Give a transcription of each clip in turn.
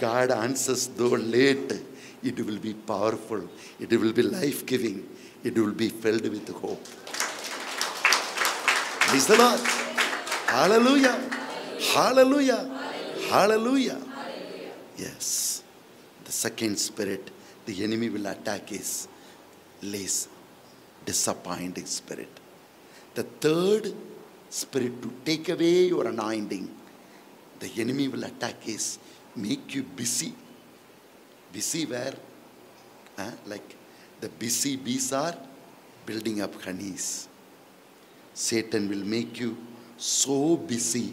God answers though late, it will be powerful, it will be life giving, it will be filled with hope. Praise the Lord. Hallelujah. Hallelujah. Hallelujah. Yes. The second spirit the enemy will attack is lazy, disappointing spirit. The third spirit to take away your anointing, the enemy will attack is make you busy. Busy where? Huh? Like the busy bees are building up honeys. Satan will make you so busy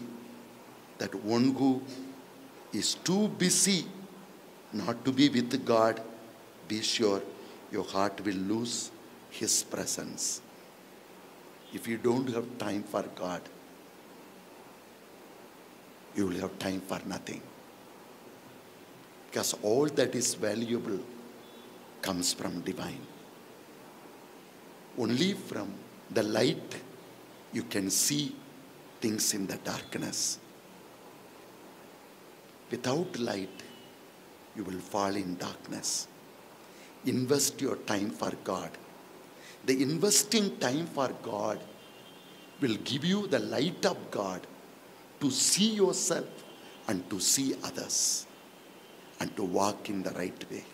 that one who is too busy not to be with God, be sure your heart will lose His presence. If you don't have time for God, you will have time for nothing. Because all that is valuable comes from divine. Only from the light you can see things in the darkness. Without light, you will fall in darkness. Invest your time for God. The investing time for God will give you the light of God to see yourself and to see others and to walk in the right way.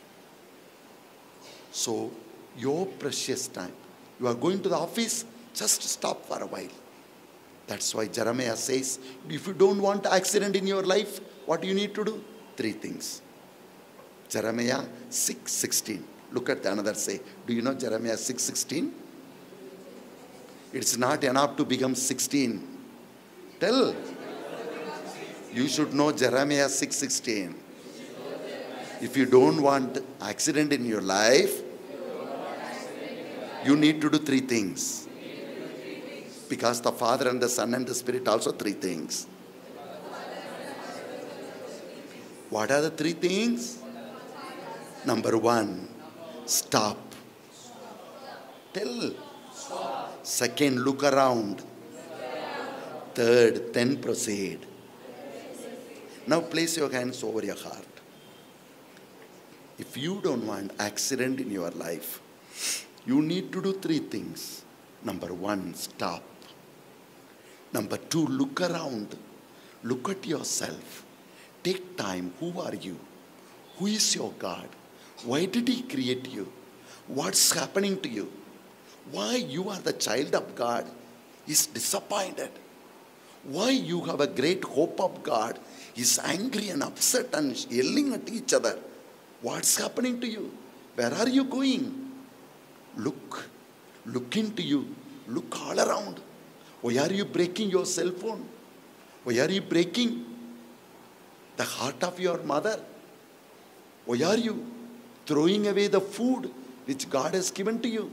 So, your precious time, you are going to the office, just stop for a while. That's why Jeremiah says, if you don't want accident in your life, what do you need to do? Three things. Jeremiah 6:16. Look at the another say. Do you know Jeremiah 6:16? It's not enough to become 16. Tell. You should know Jeremiah 6:16. If you don't want accident in your life, you need to do three things. Because the Father and the Son and the Spirit also three things. What are the three things? Number one, stop. Tell. Second, look around. Third, then proceed. Now place your hands over your heart. If you don't want accident in your life, you need to do three things. Number one, stop. Number two, look around. Look at yourself. Take time. Who are you? Who is your God? Why did He create you? What's happening to you? Why you are the child of God is disappointed. Why you have a great hope of God is angry and upset and yelling at each other. What's happening to you? Where are you going? Look. Look into you. Look all around. Why are you breaking your cell phone? Why are you breaking the heart of your mother? Why are you throwing away the food which God has given to you?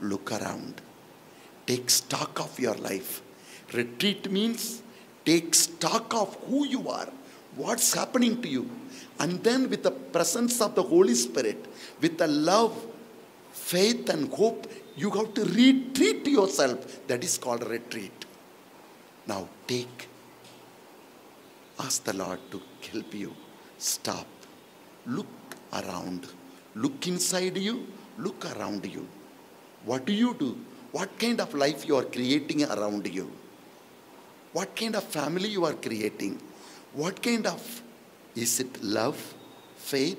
Look around. Take stock of your life. Retreat means take stock of who you are, what's happening to you. And then, with the presence of the Holy Spirit, with the love, faith, and hope, you have to retreat yourself. That is called retreat. Now, take Ask the Lord to help you. Stop. Look around. Look inside you. Look around you. What do you do? What kind of life you are creating around you? What kind of family you are creating? What kind of is it love, faith,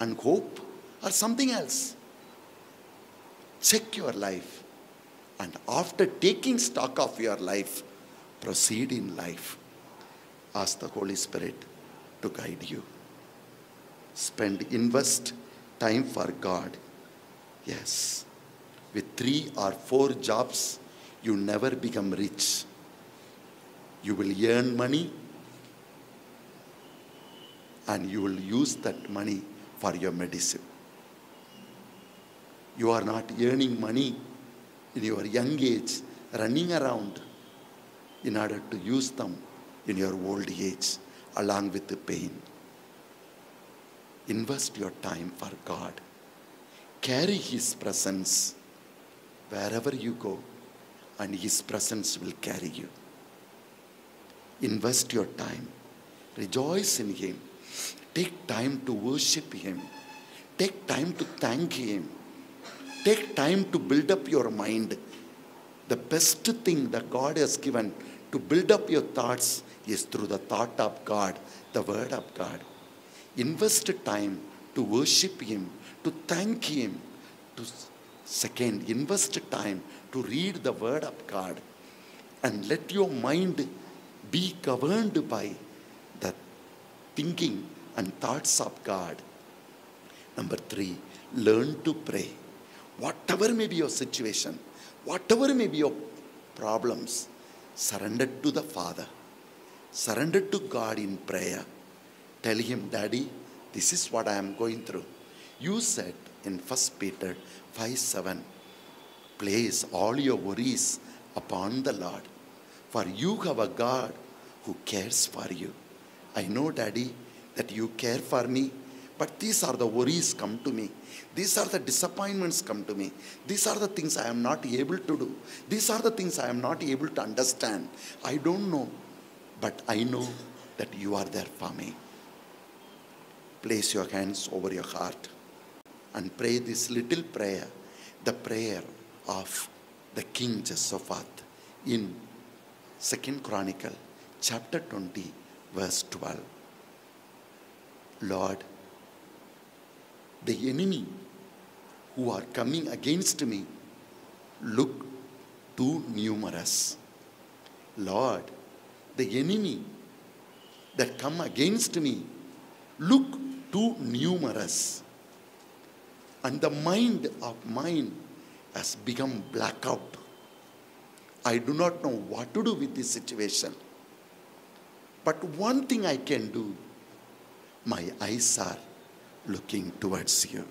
and hope, or something else? Check your life. And after taking stock of your life, proceed in life ask the Holy Spirit to guide you. Spend, invest time for God. Yes. With three or four jobs, you never become rich. You will earn money and you will use that money for your medicine. You are not earning money in your young age, running around in order to use them in your old age along with the pain. Invest your time for God. Carry His presence wherever you go, and His presence will carry you. Invest your time. Rejoice in Him. Take time to worship Him. Take time to thank Him. Take time to build up your mind. The best thing that God has given to build up your thoughts is through the thought of God, the Word of God. Invest time to worship Him, to thank Him. To second, invest time to read the Word of God, and let your mind be governed by thinking and thoughts of God. Number three, learn to pray. Whatever may be your situation, whatever may be your problems, surrender to the Father. Surrender to God in prayer. Tell Him, Daddy, this is what I am going through. You said in 1 Peter 5 7, place all your worries upon the Lord, for you have a God who cares for you. I know, Daddy, that you care for me, but these are the worries come to me. These are the disappointments come to me. These are the things I am not able to do. These are the things I am not able to understand. I don't know, but I know that you are there for me. Place your hands over your heart and pray this little prayer, the prayer of the King Jehoshaphat in Second Chronicle chapter 20 verse 12. Lord, the enemy who are coming against me look too numerous. Lord, the enemy that come against me look too numerous. And the mind of mine has become blackout. I do not know what to do with this situation. But one thing I can do my eyes are looking towards you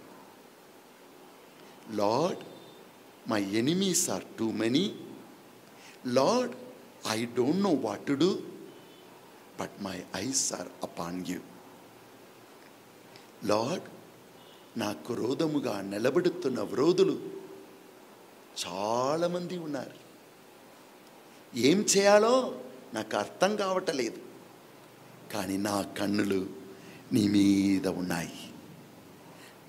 Lord my enemies are too many Lord I don't know what to do but my eyes are upon you Lord నా క్రోధముగా నిలబడుతున్న వ్రోధులు చాలామంది ఉన్నారు. ఏం చేయాలో నాకు అర్థం కావటలేదు. కానీ నా కన్నులు నీ మీద ఉన్నాయి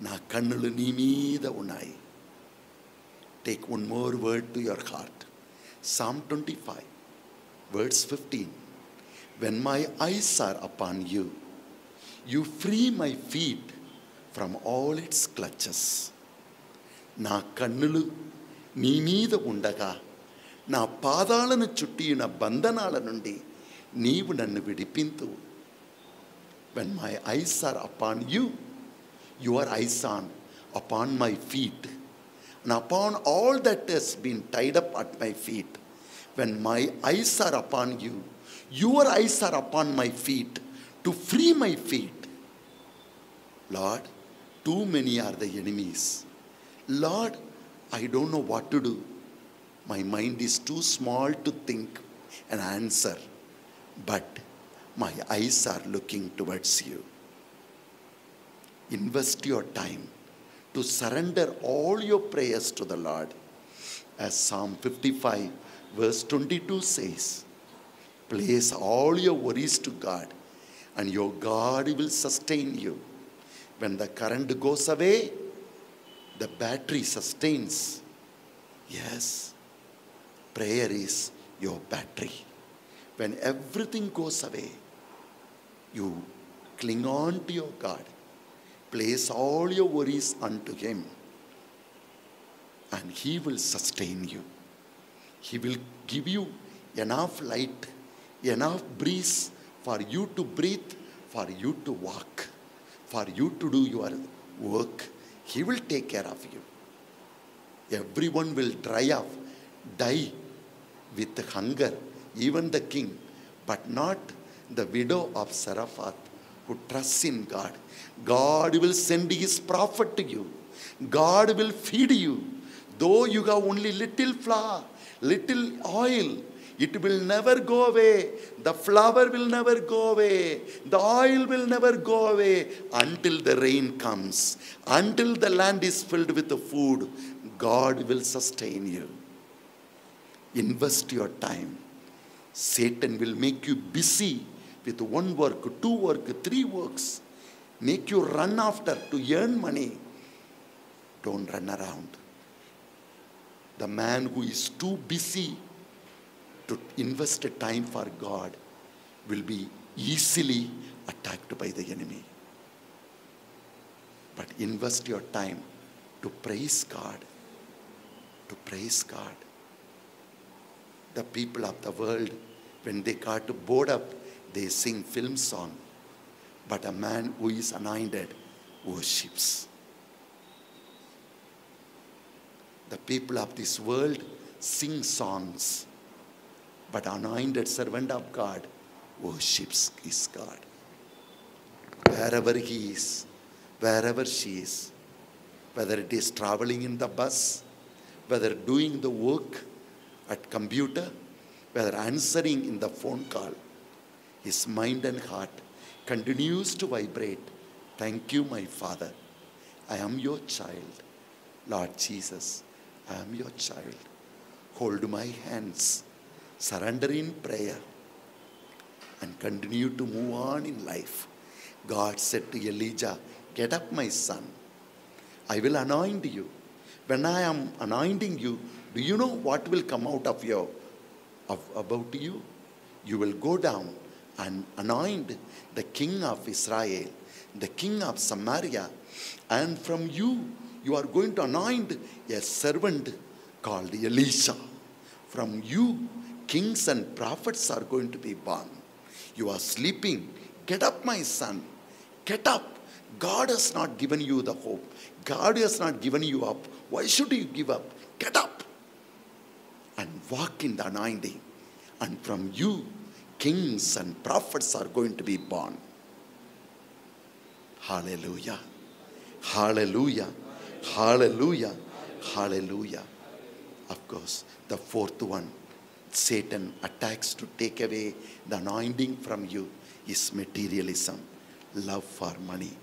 నా కన్నులు నీ మీద ఉన్నాయి take one more word to your heart psalm twenty five words fifteen when my eyes are upon you you free my feet from all its clutches నా కన్నులు నీ మీద ఉండగా నా పాదాలను చుట్టిన బంధనాల నుండి నీవు నన్ను విడిపింతు When my eyes are upon you, your eyes are upon my feet, and upon all that has been tied up at my feet. When my eyes are upon you, your eyes are upon my feet to free my feet. Lord, too many are the enemies. Lord, I don't know what to do. My mind is too small to think and answer. But my eyes are looking towards you. Invest your time to surrender all your prayers to the Lord. As Psalm 55, verse 22 says, Place all your worries to God, and your God will sustain you. When the current goes away, the battery sustains. Yes, prayer is your battery. When everything goes away, you cling on to your God. Place all your worries unto Him, and He will sustain you. He will give you enough light, enough breeze for you to breathe, for you to walk, for you to do your work. He will take care of you. Everyone will dry off, die with hunger, even the king, but not the widow of Zarephath who trusts in God. God will send his prophet to you. God will feed you. Though you have only little flour, little oil, it will never go away. The flour will never go away. The oil will never go away until the rain comes. Until the land is filled with the food, God will sustain you. Invest your time. Satan will make you busy with one work, two work, three works. make you run after to earn money. Don't run around. The man who is too busy to invest time for God will be easily attacked by the enemy. But invest your time to praise God. To praise God. The people of the world, when they got bored up, they sing film song. But a man who is anointed worships. The people of this world sing songs, but anointed servant of God worships his God. Wherever he is, wherever she is, whether it is traveling in the bus, whether doing the work at computer, whether answering in the phone call, his mind and heart continues to vibrate. Thank you, my Father. I am your child. Lord Jesus, I am your child. Hold my hands, surrender in prayer, and continue to move on in life. God said to Elijah, Get up, my son. I will anoint you. When I am anointing you, do you know what will come out of your of, about you? You will go down and anoint the king of Israel, the king of Samaria, and from you you are going to anoint a servant called Elisha. From you, kings and prophets are going to be born. You are sleeping. Get up, my son. Get up. God has not given you the hope. God has not given you up. Why should you give up? Get up and walk in the anointing. And from you, kings and prophets are going to be born. Hallelujah. Hallelujah. Hallelujah. Hallelujah. Of course, the fourth one, Satan attacks to take away the anointing from you is materialism, love for money.